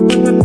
Thank you.